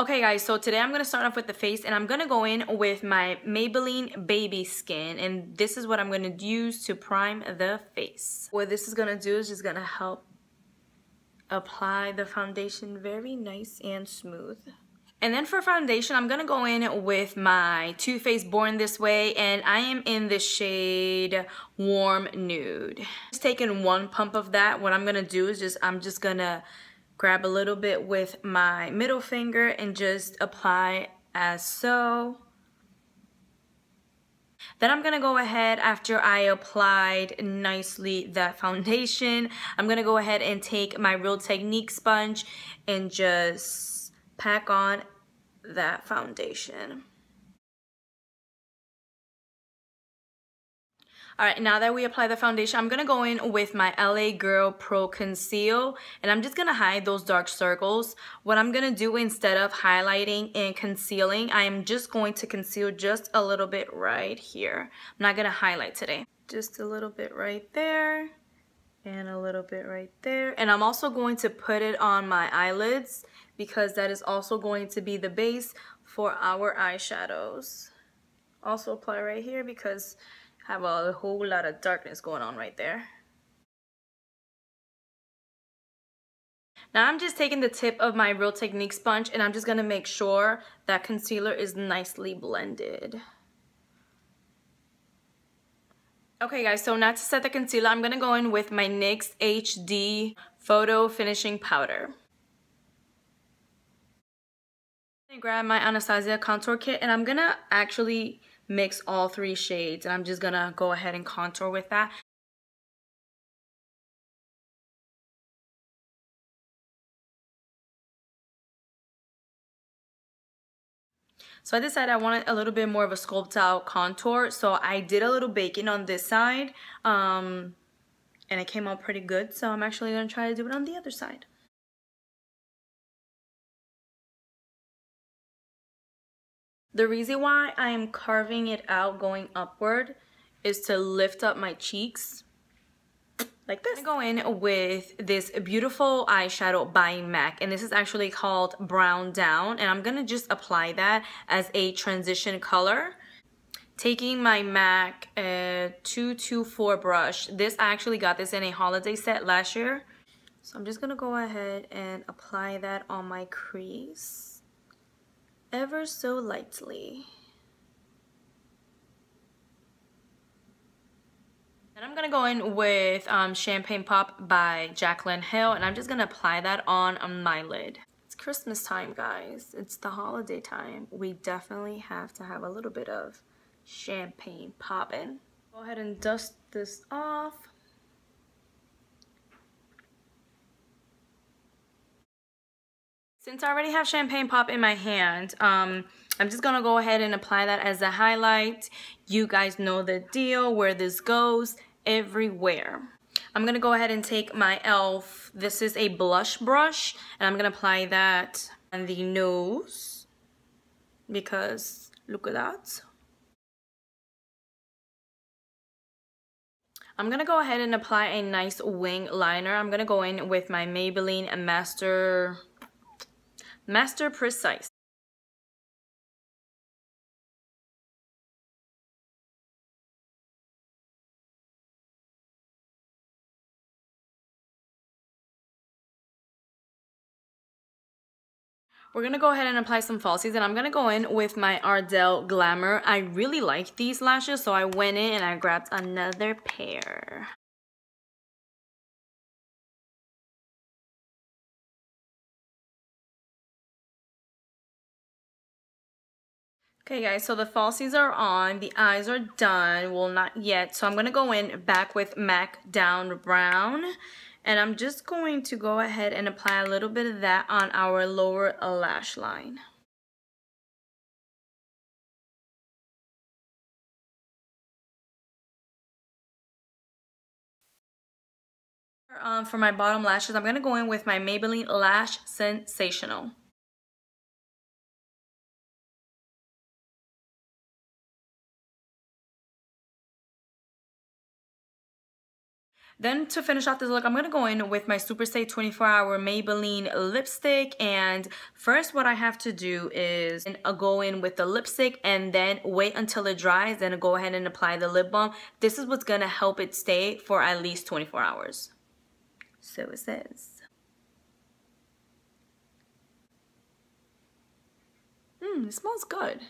Okay guys, so today I'm going to start off with the face and I'm going to go in with my Maybelline Baby Skin and this is what I'm going to use to prime the face. What this is going to do is just going to help apply the foundation very nice and smooth. And then for foundation, I'm going to go in with my Too Faced Born This Way and I am in the shade Warm Nude. Just taking one pump of that, what I'm going to do is just, I'm just going to grab a little bit with my middle finger and just apply as so. Then I'm going to go ahead after I applied nicely that foundation. I'm going to go ahead and take my Real Technique sponge and just pack on that foundation. Alright, now that we apply the foundation, I'm to go in with my LA Girl Pro Conceal. And I'm just to hide those dark circles. What I'm to do instead of highlighting and concealing, I am just going to conceal just a little bit right here. I'm not to highlight today. Just a little bit right there. And a little bit right there. And I'm also going to put it on my eyelids because that is also going to be the base for our eyeshadows. Also apply right here because have a whole lot of darkness going on right there. Now I'm just taking the tip of my Real Technique sponge and I'm just going to make sure that concealer is nicely blended. Okay guys, so now to set the concealer, I'm going to go in with my NYX HD Photo Finishing Powder. Grab my Anastasia Contour Kit and I'm going to actually mix all three shades and I'm just gonna go ahead and contour with that. So I decided I wanted a little bit more of a sculpt out contour. So I did a little baking on this side. Um, and it came out pretty good. So I'm actually going to try to do it on the other side. The reason why I am carving it out going upward is to lift up my cheeks like this. I'm going go in with this beautiful eyeshadow by MAC and this is actually called Brown Down and I'm going to just apply that as a transition color. Taking my MAC uh, 224 brush. This I actually got this in a holiday set last year. So I'm just going to go ahead and apply that on my crease ever so lightly. And I'm going to go in with um, Champagne Pop by Jaclyn Hill and I'm just going to apply that on my lid. It's Christmas time guys. It's the holiday time. We definitely have to have a little bit of champagne popping. Go ahead and dust this off. Since I already have Champagne Pop in my hand, um, I'm just going to go ahead and apply that as a highlight. You guys know the deal, where this goes everywhere. I'm going to go ahead and take my e.l.f. This is a blush brush, and I'm going to apply that on the nose because look at that. I'm going to go ahead and apply a nice wing liner. I'm going to go in with my Maybelline Master Master Precise. We're to go ahead and apply some falsies and I'm to go in with my Ardell Glamour. I really like these lashes so I went in and I grabbed another pair. Okay guys, so the falsies are on, the eyes are done, well not yet, so I'm to go in back with MAC Down Brown, and I'm just going to go ahead and apply a little bit of that on our lower lash line. Um, for my bottom lashes, I'm going to go in with my Maybelline Lash Sensational. Then to finish off this look, I'm going to go in with my Super Stay 24 Hour Maybelline lipstick. And first what I have to do is go in with the lipstick and then wait until it dries. Then go ahead and apply the lip balm. This is what's going to help it stay for at least 24 hours. So it says. Mmm, it smells good.